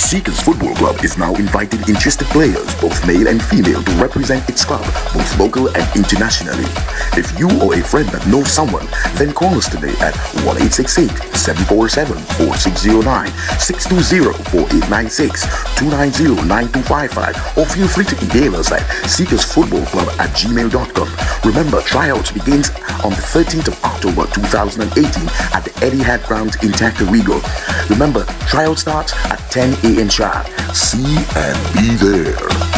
Seekers Football Club is now inviting interested players, both male and female, to represent its club, both local and internationally. If you or a friend that knows someone, then call us today at 1-868-747-4609, 620-4896, 290-9255, or feel free to email us at seekersfootballclub at gmail.com. Remember, tryouts begins on the 13th of October 2018 at the Eddie Hart Grounds in Tacarigua. Remember, tryout starts at 10 a.m. sharp. See and be there.